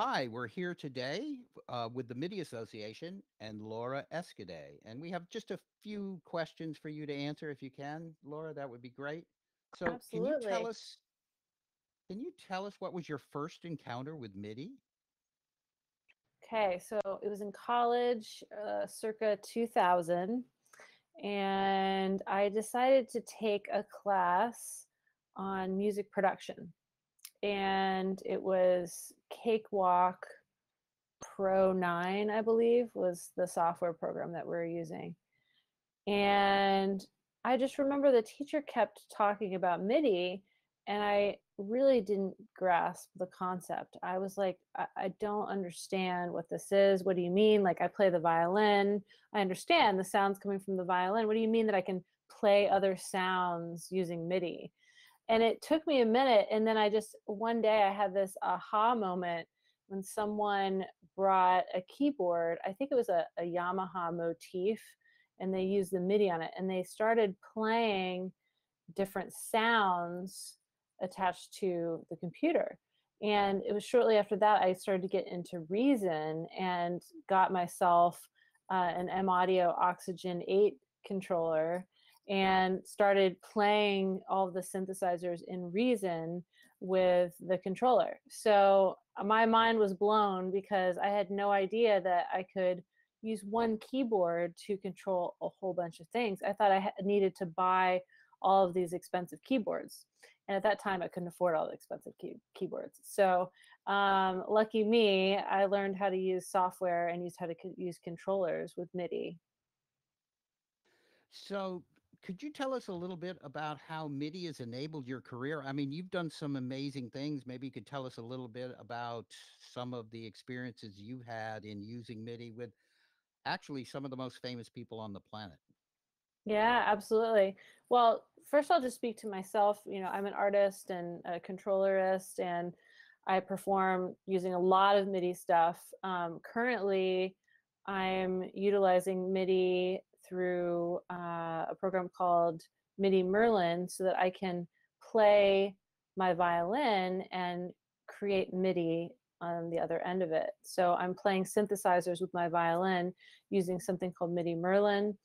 Hi, we're here today uh, with the MIDI Association and Laura Escudé. And we have just a few questions for you to answer if you can, Laura, that would be great. So can you tell us, can you tell us what was your first encounter with MIDI? Okay, so it was in college, uh, circa 2000, and I decided to take a class on music production. And it was Cakewalk Pro 9, I believe, was the software program that we were using. And I just remember the teacher kept talking about MIDI, and I really didn't grasp the concept. I was like, I, I don't understand what this is. What do you mean? Like, I play the violin. I understand the sounds coming from the violin. What do you mean that I can play other sounds using MIDI? And it took me a minute. And then I just, one day I had this aha moment when someone brought a keyboard. I think it was a, a Yamaha motif, and they used the MIDI on it. And they started playing different sounds attached to the computer. And it was shortly after that I started to get into Reason and got myself uh, an M Audio Oxygen 8 controller and started playing all the synthesizers in Reason with the controller. So uh, my mind was blown because I had no idea that I could use one keyboard to control a whole bunch of things. I thought I needed to buy all of these expensive keyboards. And at that time, I couldn't afford all the expensive key- keyboards. So, um, lucky me, I learned how to use software and used how to co- use controllers with MIDI. So could you tell us a little bit about how MIDI has enabled your career? I mean, you've done some amazing things. Maybe you could tell us a little bit about some of the experiences you had in using MIDI with actually some of the most famous people on the planet. Yeah, absolutely. Well, first I'll just speak to myself. You know, I'm an artist and a controllerist, and I perform using a lot of MIDI stuff. Um, currently, I'm utilizing MIDI through uh, a program called MIDI Merlin so that I can play my violin and create MIDI on the other end of it. So I'm playing synthesizers with my violin using something called MIDI Merlin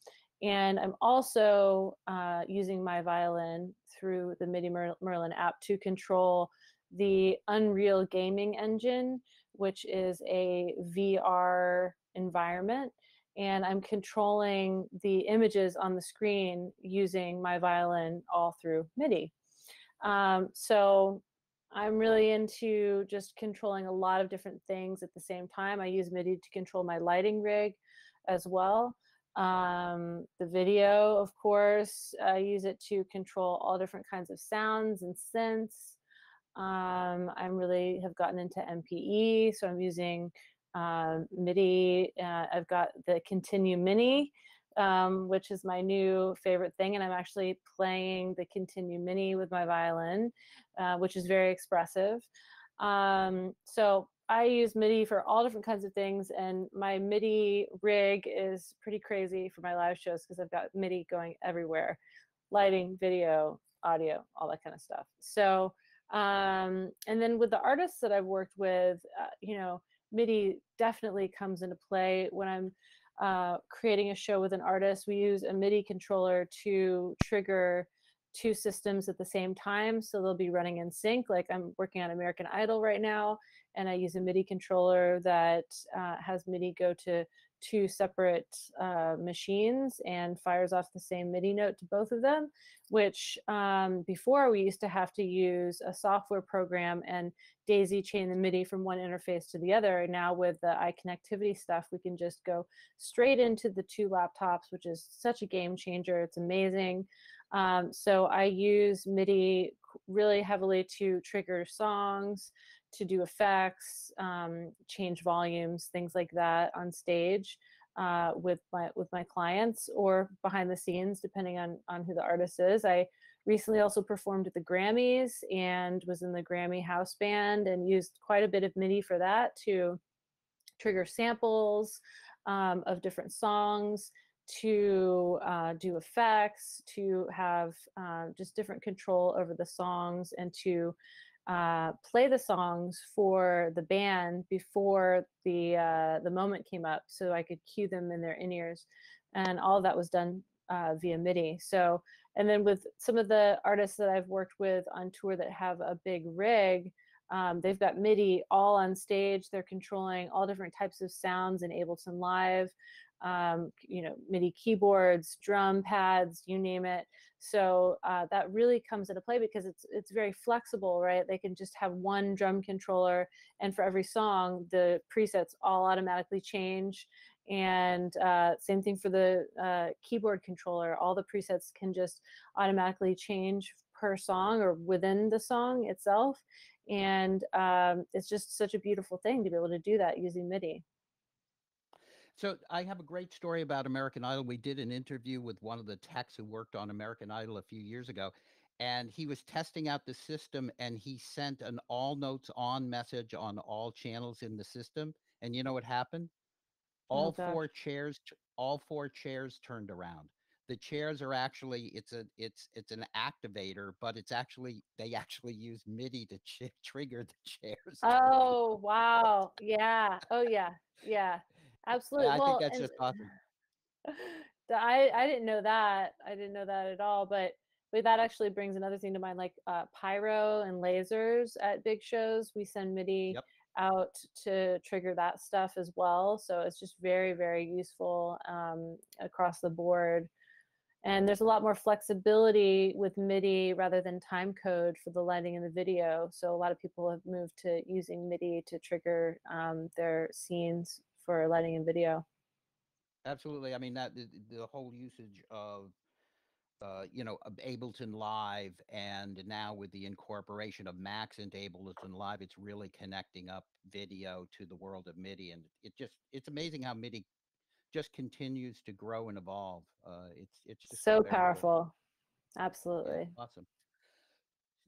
and I'm also uh, using my violin through the MIDI Merlin app to control the Unreal Gaming Engine, which is a VR environment. And I'm controlling the images on the screen using my violin all through MIDI. Um, so I'm really into just controlling a lot of different things at the same time. I use MIDI to control my lighting rig as well. Um, the video, of course, I use it to control all different kinds of sounds and synths. Um, I'm really have gotten into MPE, so I'm using um, MIDI. Uh, I've got the ContinuuMini, um, which is my new favorite thing, and I'm actually playing the ContinuuMini with my violin, uh, which is very expressive. Um, so I use MIDI for all different kinds of things, and my MIDI rig is pretty crazy for my live shows because I've got MIDI going everywhere lighting, video, audio, all that kind of stuff. So, um, and then with the artists that I've worked with, uh, you know, MIDI definitely comes into play when I'm uh, creating a show with an artist. We use a MIDI controller to trigger two systems at the same time so they'll be running in sync like i'm working on american idol right now and i use a midi controller that uh, has midi go to two separate uh, machines and fires off the same midi note to both of them which um, before we used to have to use a software program and daisy chain the midi from one interface to the other. And now with the iConnectivity stuff we can just go straight into the two laptops which is such a game changer. It's amazing. Um, so I use MIDI really heavily to trigger songs, to do effects, um, change volumes, things like that on stage uh, with my with my clients or behind the scenes, depending on on who the artist is. I recently also performed at the Grammys and was in the Grammy house band and used quite a bit of MIDI for that to trigger samples um, of different songs to uh, do effects, to have uh, just different control over the songs, and to uh, play the songs for the band before the uh, the moment came up, so I could cue them in their in ears, and all that was done uh, via MIDI. So, and then with some of the artists that I've worked with on tour that have a big rig, um, they've got MIDI all on stage. They're controlling all different types of sounds in Ableton Live, um, you know, MIDI keyboards, drum pads, you name it. So uh, that really comes into play because it's it's very flexible, right? They can just have one drum controller, and for every song, the presets all automatically change. And uh, same thing for the uh, keyboard controller. All the presets can just automatically change per song or within the song itself. And um, it's just such a beautiful thing to be able to do that using MIDI. So I have a great story about American Idol. We did an interview with one of the techs who worked on American Idol a few years ago, and he was testing out the system and he sent an all notes on message on all channels in the system. And you know what happened? Oh All gosh. four chairs, all four chairs turned around. The chairs are actually it's a it's it's an activator, but it's actually they actually use MIDI to ch- trigger the chairs. Oh, wow. Yeah. Oh, yeah. Yeah. Absolutely. I think that's just awesome. I I didn't know that. I didn't know that at all. But but that actually brings another thing to mind, like uh, pyro and lasers at big shows. We send MIDI Yep. out to trigger that stuff as well. So it's just very very useful um, across the board. And there's a lot more flexibility with MIDI rather than time code for the lighting and the video. So a lot of people have moved to using MIDI to trigger um, their scenes for lighting and video. Absolutely. I mean that the, the whole usage of uh, you know Ableton Live and now with the incorporation of Max into Ableton Live, it's really connecting up video to the world of MIDI, and it just it's amazing how MIDI just continues to grow and evolve. Uh, it's it's just So powerful. Yeah, Absolutely. awesome.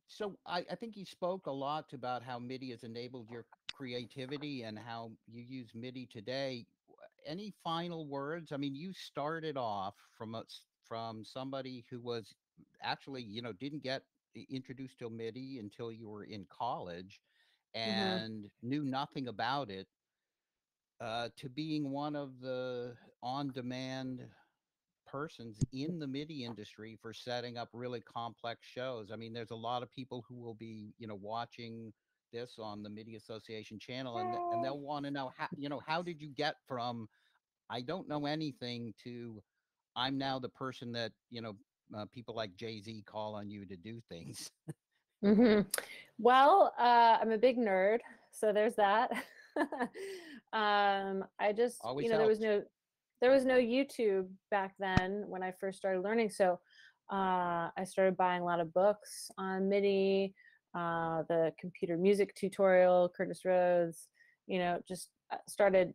So I, I think you spoke a lot about how MIDI has enabled your creativity and how you use MIDI today. Any final words? I mean, you started off from a, from somebody who was actually, you know, didn't get introduced to MIDI until you were in college hmm and knew nothing about it, uh, to being one of the on-demand persons in the MIDI industry for setting up really complex shows. I mean, there's a lot of people who will be, you know, watching this on the MIDI Association channel and and they'll want to know how, you know, how did you get from I don't know anything to I'm now the person that, you know, uh, people like Jay-Z call on you to do things. hmm Well, uh, I'm a big nerd, so there's that. um, I just, you Always know, there was no, there was no YouTube back then when I first started learning. So uh, I started buying a lot of books on MIDI, uh, the computer music tutorial, Curtis Roads. You know, just uh, started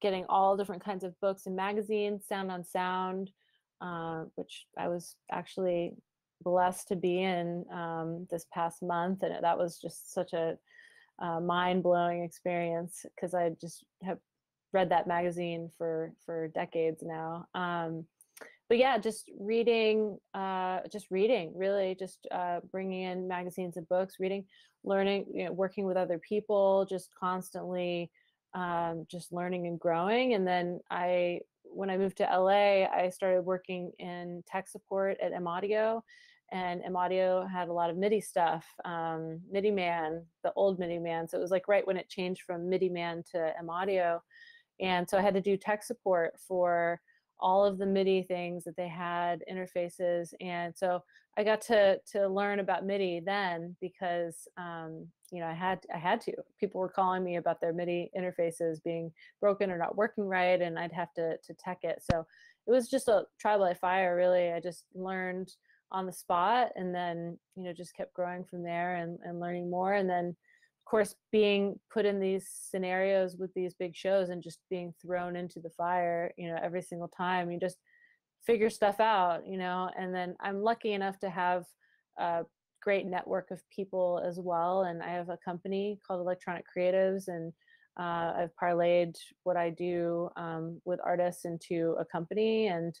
getting all different kinds of books and magazines, Sound on Sound, uh, which I was actually blessed to be in um, this past month, and that was just such a uh, mind blowing experience because I just have read that magazine for for decades now. Um, but yeah, just reading, uh, just reading, really, just uh, bringing in magazines and books, reading, learning, you know, working with other people, just constantly, um, just learning and growing. And then I, when I moved to LA, I started working in tech support at M Audio, and M Audio had a lot of MIDI stuff, um, MIDI Man, the old MIDI Man. So it was like right when it changed from MIDI Man to M Audio and so I had to do tech support for all of the MIDI things that they had, interfaces. And so I got to to learn about MIDI then because um, you know I had I had to. People were calling me about their MIDI interfaces being broken or not working right, and I'd have to to tech it. So it was just a trial by fire, really. I just learned on the spot, and then you know just kept growing from there and and learning more, and then course being put in these scenarios with these big shows and just being thrown into the fire you know every single time you just figure stuff out you know and then i'm lucky enough to have a great network of people as well and i have a company called electronic creatives and uh, i've parlayed what i do um, with artists into a company and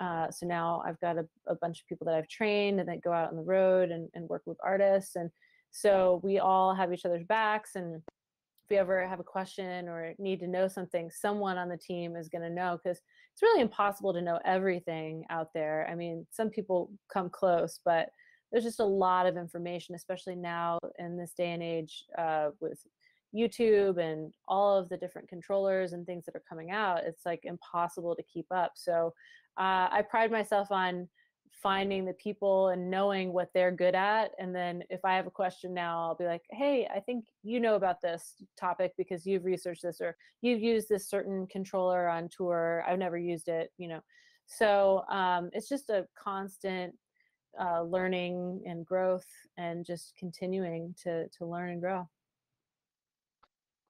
uh, so now i've got a, a bunch of people that i've trained and that go out on the road and, and work with artists and So we all have each other's backs and if we ever have a question or need to know something, someone on the team is going to know because it's really impossible to know everything out there. I mean, some people come close, but there's just a lot of information, especially now in this day and age uh, with YouTube and all of the different controllers and things that are coming out. It's like impossible to keep up. So uh, I pride myself on finding the people and knowing what they're good at. And then if I have a question now, I'll be like, hey, I think you know about this topic because you've researched this or you've used this certain controller on tour. I've never used it, you know. So um, it's just a constant uh, learning and growth and just continuing to to learn and grow.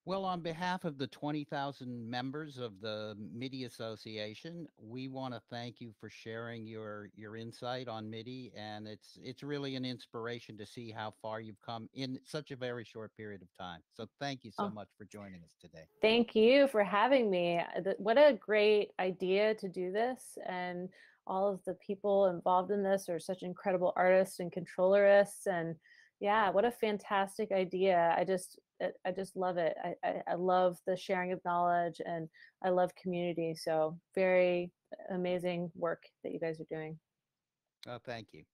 Well, on behalf of the 20,000 members of the MIDI Association, we want to thank you for sharing your your insight on MIDI, and it's it's really an inspiration to see how far you've come in such a very short period of time. So thank you so Oh, much for joining us today. thank you for having me. Uh, What a great idea to do this, and all of the people involved in this are such incredible artists and controllerists, and yeah, what a fantastic idea. I just I I just love it. I, I, I love the sharing of knowledge and I love community. So very amazing work that you guys are doing. Oh, thank you.